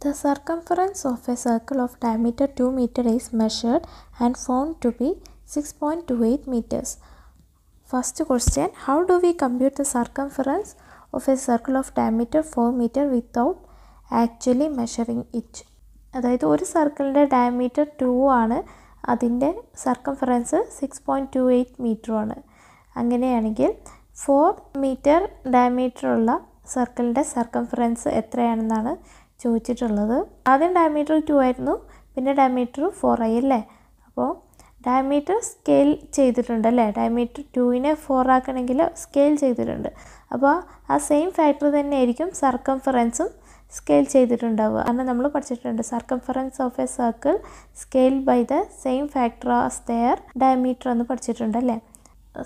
The circumference of a circle of diameter 2 meter is measured and found to be 6.28 meters. First question How do we compute the circumference of a circle of diameter 4 meter without actually measuring it? അതായത് ഒരു സർക്കിളിന്റെ diameter two ആണ് അതിന്റെ circumference six point two eight മീറ്ററുമാണ് അങ്ങനെയാണെങ്കിൽ four metre ഡയമീറ്ററുള്ള സർക്കിളിന്റെ circumference എത്രയാണെന്നാണ് ചോദിച്ചിട്ടുള്ളത്. ആദ്യം ഡയമീറ്റർ ടു ആയിരുന്നു. പിന്നെ ഡയമീറ്റർ ഫോർ ആയി അല്ലേ? അപ്പോൾ ഡയമീറ്റർ സ്കെയിൽ ചെയ്തിട്ടുണ്ട് അല്ലേ? ഡയമീറ്റർ ടുവിനെ ഫോർ ആക്കണമെങ്കിൽ സ്കെയിൽ ചെയ്തിട്ടുണ്ട്. അപ്പോൾ ആ സെയിം ഫാക്ടർ തന്നെ ആയിരിക്കും സർക്കംഫറൻസും സ്കെയിൽ ചെയ്തിട്ടുണ്ടാവുക. കാരണം നമ്മൾ പഠിച്ചിട്ടുണ്ട് circumference of a circle scale by the same factor as their diameter എന്ന് പഠിച്ചിട്ടുണ്ട് അല്ലേ?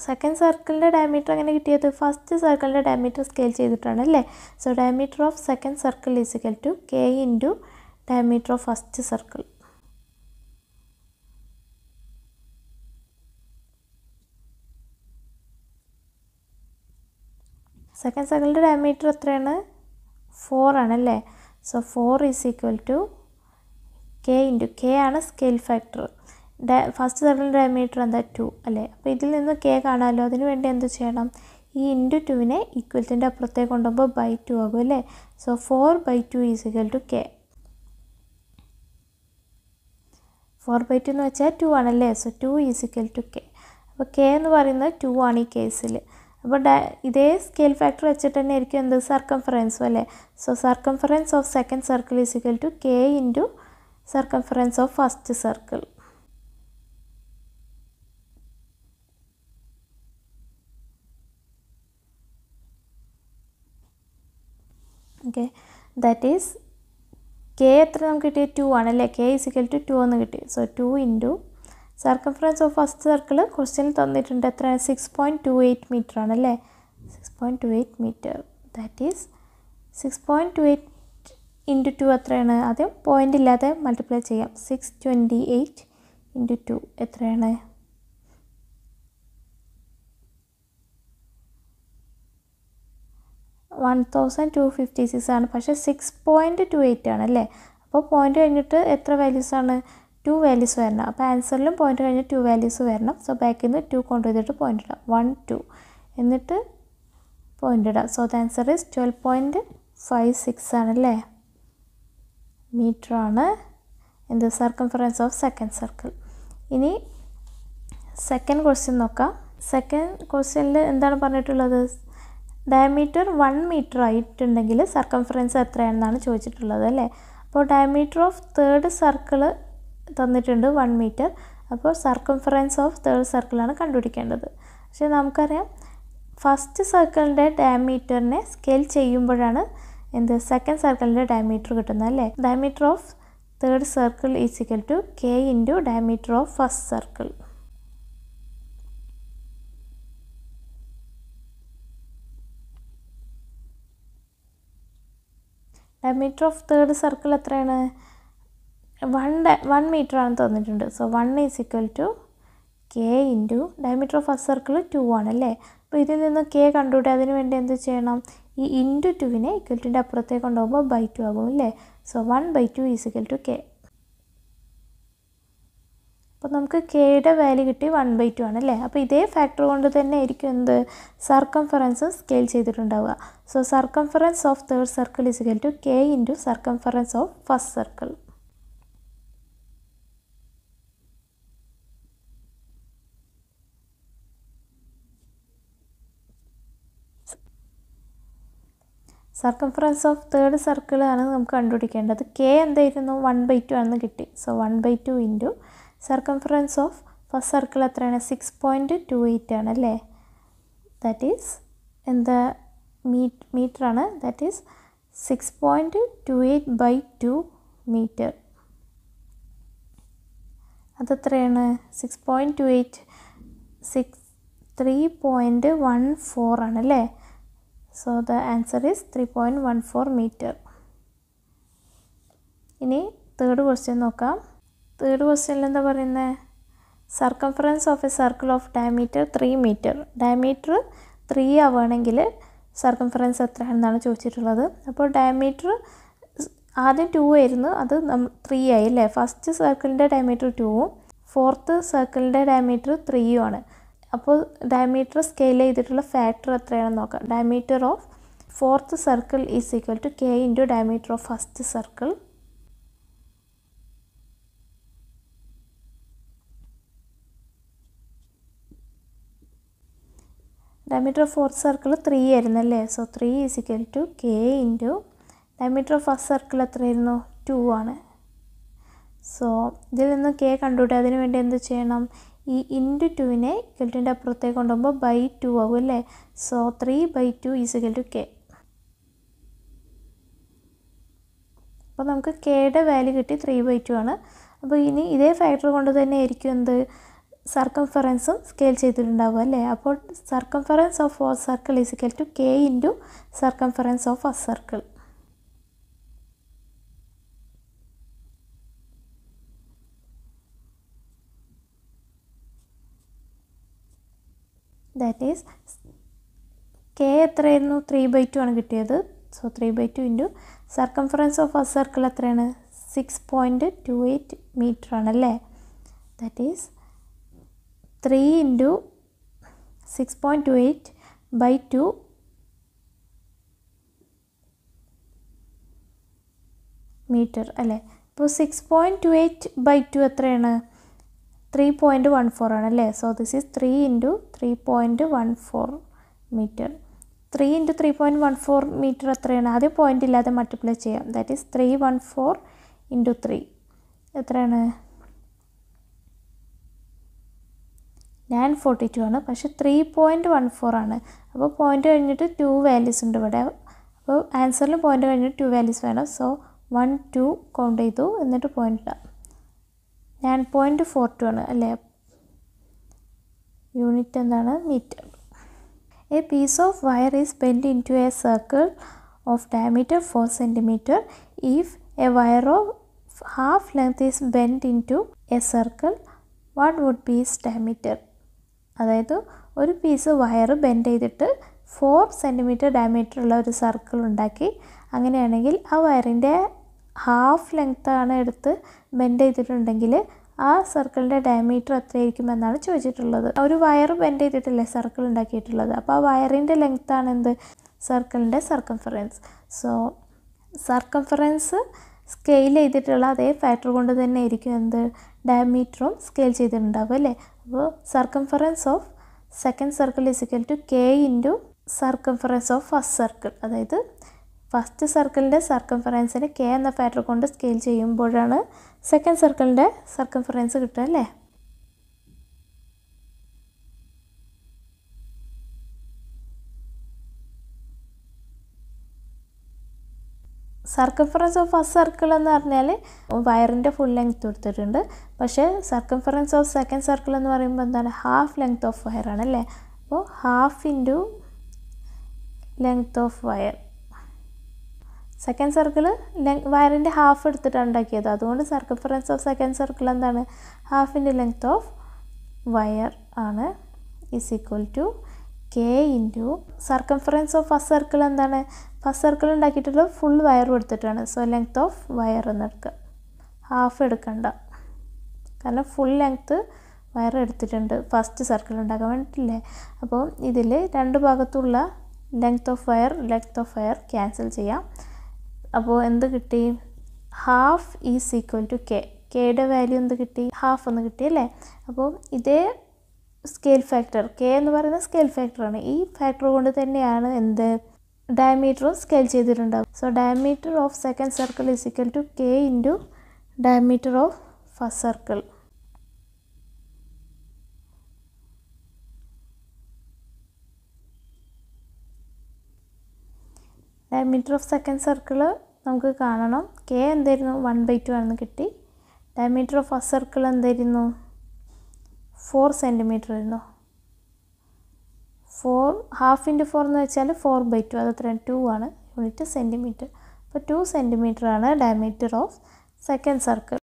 സെക്കൻഡ് സർക്കിളിന്റെ ഡയമീറ്റർ എങ്ങനെ കിട്ടിയത്? ഫസ്റ്റ് സർക്കിളിന്റെ ഡയമീറ്റർ സ്കെയിൽ ചെയ്തിട്ടാണ് അല്ലേ? So diameter of second circle is equal to K into diameter of first circle second സർക്കിളിന്റെ ഡയമീറ്റർ എത്രയാണ്? ഫോർ ആണല്ലേ so four is equal to K into K ആണ് scale factor first circle diameter എന്താ two അല്ലേ? അപ്പോൾ ഇതിൽ നിന്ന് K കാണാമല്ലോ അതിന് വേണ്ടി എന്ത് ചെയ്യണം? ഈ ഇന്റു ടുവിനെ ഈക്വൽറ്റിന്റെ അപ്പുറത്തേക്ക് കൊണ്ടുപോകുമ്പോൾ ബൈ ടു ആകും അല്ലേ? So four by two is equal to K. Four by two എന്ന് വെച്ചാൽ ടു ആണല്ലേ so two is equal to K. അപ്പോൾ കെ എന്ന് പറയുന്നത് ടു ആണ് ഈ കേസിൽ. അപ്പോൾ ഇതേ സ്കെയിൽ ഫാക്ടർ വെച്ചിട്ട് തന്നെ ആയിരിക്കും എന്ത്? സർക്കംഫറൻസും അല്ലേ? So circumference of second circle is equal to K into circumference of first circle okay. That is K എത്ര നമുക്ക് കിട്ടിയ? ടു ആണല്ലേ കെ ഇസിക്കൽ ടു ടു എന്ന് കിട്ടി. So two into circumference of first circle ക്വസ്റ്റ്യനിൽ തന്നിട്ടുണ്ട്. എത്രയാണ്? Six point two eight meter ആണല്ലേ six point two eight meter that is six point two eight into two എത്രയാണ്? ആദ്യം പോയിന്റ് ഇല്ലാതെ മൾട്ടിപ്ലൈ ചെയ്യാം. Six twenty eight into two എത്രയാണ്? One thousand two fifty six ആണ്. പക്ഷേ സിക്സ് പോയിന്റ് ടു എയ്റ്റ് ആണ് അല്ലേ അപ്പോൾ പോയിന്റ് കഴിഞ്ഞിട്ട് എത്ര വാല്യൂസ് ആണ്? ടു വാല്യൂസ് വരണം. അപ്പോൾ ആൻസറിലും പോയിന്റ് കഴിഞ്ഞ് ടു വാല്യൂസ് വരണം. സോ ബാക്കിൽ നിന്ന് ടു കൊണ്ടുവന്നിട്ട് പോയിന്റ് ഇടാം. വൺ ടു എന്നിട്ട് പോയിന്റ് ഇടാം. So the answer is twelve point five six ആണല്ലേ? മീറ്റർ ആണ്. എന്ത് സർക്കംഫറൻസ് ഓഫ് സെക്കൻഡ് സർക്കിൾ ഇനി സെക്കൻഡ് ക്വസ്റ്റ്യൻ നോക്കാം. സെക്കൻഡ് ക്വസ്റ്റ്യനിൽ എന്താണ് പറഞ്ഞിട്ടുള്ളത്? ഡയമീറ്റർ വൺ മീറ്റർ ആയിട്ടുണ്ടെങ്കിൽ സർക്കംഫറൻസ് എത്രയാണെന്നാണ് ചോദിച്ചിട്ടുള്ളത് അല്ലേ? അപ്പോൾ ഡയമീറ്റർ ഓഫ് തേർഡ് സർക്കിൾ തന്നിട്ടുണ്ട് വൺ മീറ്റർ അപ്പോൾ സർക്കംഫറൻസ് ഓഫ് തേർഡ് സർക്കിളാണ് കണ്ടുപിടിക്കേണ്ടത്. പക്ഷേ നമുക്കറിയാം ഫസ്റ്റ് സർക്കിളിന്റെ ഡയമീറ്ററിനെ സ്കെയിൽ ചെയ്യുമ്പോഴാണ് എന്ത്? സെക്കൻഡ് സർക്കിളിന്റെ ഡയമീറ്റർ കിട്ടുന്നത് അല്ലേ? Diameter of third circle is equal to K into diameter of first circle diameter of third circle എത്രയാണ്? വൺ വൺ മീറ്റർ ആണ് തന്നിട്ടുണ്ട്. So one is equal to K into diameter of first circle two ആണ് അല്ലേ? അപ്പോൾ ഇതിൽ നിന്ന് K കണ്ടുപിടി അതിന് വേണ്ടി എന്ത് ചെയ്യണം? ഈ ഇന്റു ടുവിനെ ഇക്വൽറ്റിന്റെ അപ്പുറത്തേക്ക് കൊണ്ടുപോകുമ്പോൾ ബൈ ടു ആകും അല്ലേ? So one by two is equal to K അപ്പോൾ നമുക്ക് കെയുടെ വാല്യൂ കിട്ടി വൺ ബൈ ടു ആണല്ലേ അപ്പോൾ ഇതേ ഫാക്ടർ കൊണ്ട് തന്നെ ആയിരിക്കും എന്ത്? Circumference scale ചെയ്തിട്ടുണ്ടാവുക. So circumference of third circle is equal to K into circumference of first circle circumference of third circle ആണ് നമുക്ക് കണ്ടുപിടിക്കേണ്ടത്. കെ എന്തായിരുന്നു? വൺ ബൈ ടു ആണെന്ന് കിട്ടി. So one by two into circumference of first circle എത്രയാണ്? Six point two eight ആണ് അല്ലേ? That is എന്താ മീറ്റ് മീറ്റർ ആണ്. That is six point two eight by two meter അതെത്രയാണ്? Six point two eight six three point one four ആണ് അല്ലേ? So the answer is three point one four meter ഇനി third question നോക്കാം. Third ക്വസ്റ്റ്യനിൽ എന്താ പറയുന്നത് circumference of a circle of diameter three meter diameter three ആവുകയാണെങ്കിൽ circumference എത്രയാണെന്നാണ് ചോദിച്ചിട്ടുള്ളത്. അപ്പോൾ ഡയമീറ്റർ ആദ്യം ടു ആയിരുന്നു. അത് ത്രീ ആയി അല്ലേ? ഫസ്റ്റ് സർക്കിളിന്റെ ഡയമീറ്റർ ടൂവും ഫോർത്ത് സർക്കിളിന്റെ ഡയമീറ്റർ ത്രീയും ആണ്. അപ്പോൾ ഡയമീറ്റർ സ്കെയിൽ ചെയ്തിട്ടുള്ള ഫാക്ടർ എത്രയാണെന്ന് നോക്കാം. Diameter of fourth circle is equal to K into diameter of first circle diameter of fourth circle three ആയിരുന്നു അല്ലേ so three is equal to K into diameter of first circle എത്രയായിരുന്നു? Two ആണ്. So ഇതിൽ നിന്ന് K കണ്ടുപിട്ടെ അതിന് വേണ്ടി എന്ത് ചെയ്യണം? ഈ ഇന്റു ടുവിനെ ഇക്വൽറ്റിന്റെ അപ്പുറത്തേക്ക് കൊണ്ടുപോകുമ്പോൾ ബൈ ടു ആകും അല്ലേ? So three by two is equal to K അപ്പോൾ നമുക്ക് കെയുടെ വാല്യൂ കിട്ടി ത്രീ ബൈ ടു ആണ്. അപ്പോൾ ഇനി ഇതേ ഫാക്ടർ കൊണ്ട് തന്നെ ആയിരിക്കും എന്ത്? സർക്കംഫറൻസും സ്കെയിൽ ചെയ്തിട്ടുണ്ടാവുക അല്ലേ? അപ്പോൾ circumference of oh circle is equal to K into circumference of a circle that is K എത്രയായിരുന്നു? ത്രീ ബൈ ടു ആണ് കിട്ടിയത്. So three by two into circumference of a circle എത്രയാണ്? Six point two eight meter ആണല്ലേ that is three into six point two eight by two meter അല്ലേ? ഇപ്പോൾ six point two eight by two എത്രയാണ്? Three point one four ആണ് അല്ലേ? So this is three into three point one four meter. Three into three point one four meter എത്രയാണ്? ആദ്യം point ഇല്ലാതെ multiply ചെയ്യാം. That is three one four into three എത്രയാണ്? Nine forty two ആണ്. പക്ഷെ three point one four ആണ്. അപ്പോൾ point കഴിഞ്ഞിട്ട് ടു വാല്യൂസ് ഉണ്ട് ഇവിടെ. അപ്പോൾ ആൻസറിൽ പോയിന്റ് കഴിഞ്ഞിട്ട് ടു വാല്യൂസ് വേണം. സോ വൺ ടു കൗണ്ട് ചെയ്തു. എന്നിട്ട് പോയിന്റ് ഇടാം. ഞാൻ പോയിന്റ് ഫോർ ടു ആണ് അല്ലേ? യൂണിറ്റ് എന്താണ്? Meter a piece of wire is bend into a circle of diameter four centimeter if a wire of half length is bend into a circle what would be is diameter അതായത് ഒരു piece wire bend ചെയ്തിട്ട് four centimeter diameter ഉള്ള ഒരു circle ഉണ്ടാക്കി. അങ്ങനെയാണെങ്കിൽ ആ വയറിന്റെ half ലെങ്ത്താണ് എടുത്ത് ബെൻഡ് ചെയ്തിട്ടുണ്ടെങ്കിൽ ആ സർക്കിളിന്റെ ഡയമീറ്റർ എത്രയായിരിക്കും എന്നാണ് ചോദിച്ചിട്ടുള്ളത്. ഒരു വയർ ബെൻഡ് ചെയ്തിട്ടല്ലേ സർക്കിൾ ഉണ്ടാക്കിയിട്ടുള്ളത്? അപ്പോൾ ആ വയറിന്റെ ലെങ്ത്താണ് എന്ത്? സർക്കിളിന്റെ സർക്കംഫറൻസ് സോ സർക്കംഫറൻസ് സ്കെയിൽ ചെയ്തിട്ടുള്ള അതേ ഫാക്ടർ കൊണ്ട് തന്നെ ആയിരിക്കും എന്ത്? ഡയമീറ്ററും സ്കെയിൽ ചെയ്തിട്ടുണ്ടാവും അല്ലേ? അപ്പോൾ circumference of second circle is equal to K into circumference of first circle അതായത് ഫസ്റ്റ് സർക്കിളിന്റെ സർക്കംഫറൻസിനെ കെ എന്ന ഫാക്ടർ കൊണ്ട് സ്കെയിൽ ചെയ്യുമ്പോഴാണ് സെക്കൻഡ് സർക്കിളിന്റെ സർക്കംഫറൻസ് കിട്ടുക അല്ലേ? സർക്കംഫറൻസ് ഓഫ് ഫസ്റ്റ് സർക്കിൾ എന്ന് പറഞ്ഞാൽ വയറിന്റെ ഫുൾ ലെങ്ത് കൊടുത്തിട്ടുണ്ട്. പക്ഷേ സർക്കംഫറൻസ് ഓഫ് സെക്കൻഡ് സർക്കിൾ എന്ന് പറയുമ്പോൾ എന്താണ്? ഹാഫ് ലെങ്ത് ഓഫ് വയർ ആണ് അല്ലേ? അപ്പോൾ half into length of wire second circle length വയറിന്റെ ഹാഫ് എടുത്തിട്ടാണ് ഉണ്ടാക്കിയത്. അതുകൊണ്ട് സർക്കംഫറൻസ് ഓഫ് സെക്കൻഡ് സർക്കിൾ എന്താണ്? Half into length of wire ആണ്. Is equal to K into circumference of first circle എന്താണ്? ഫസ്റ്റ് സർക്കിൾ ഉണ്ടാക്കിയിട്ടുള്ള ഫുൾ വയർ എടുത്തിട്ടാണ് so length of wire എന്ന് എടുക്കുക ഹാഫ് എടുക്കണ്ട. കാരണം ഫുൾ ലെങ്ത്ത് വയർ എടുത്തിട്ടുണ്ട്. ഫസ്റ്റ് സർക്കിൾ ഉണ്ടാക്കാൻ വേണ്ടിയിട്ടില്ലേ? അപ്പോൾ ഇതിൽ രണ്ട് ഭാഗത്തുള്ള length of wire length of wire cancel ചെയ്യാം. അപ്പോൾ എന്ത് കിട്ടി? Half is equal to K കെയുടെ വാല്യൂ എന്ത് കിട്ടി? ഹാഫ് എന്ന് കിട്ടി അല്ലേ? അപ്പോൾ ഇതേ സ്കെയിൽ ഫാക്ടർ കെ എന്ന് പറയുന്ന സ്കെയിൽ ഫാക്ടറാണ് ഈ ഫാക്ടർ കൊണ്ട് തന്നെയാണ് എന്ത്? ഡയമീറ്ററും സ്കെയിൽ ചെയ്തിട്ടുണ്ടാവും so diameter of second circle is equal to K into diameter of first circle diameter of second circle നമുക്ക് കാണണം. കെ എന്തായിരുന്നു? വൺ ബൈ ടു ആണെന്ന് കിട്ടി. ഡയമീറ്റർ ഓഫ് ഫസ്റ്റ് സർക്കിൾ എന്തായിരുന്നു? ഫോർ സെന്റിമീറ്റർ ആയിരുന്നു. ഫോർ ഹാഫ് ഇന്റു ഫോർ എന്ന് വെച്ചാൽ four by two അത് എത്ര ടു ആണ്. Unit centimeter. അപ്പോൾ ടു സെന്റിമീറ്റർ ആണ് ഡയമീറ്റർ ഓഫ് സെക്കൻഡ് സർക്കിൾ.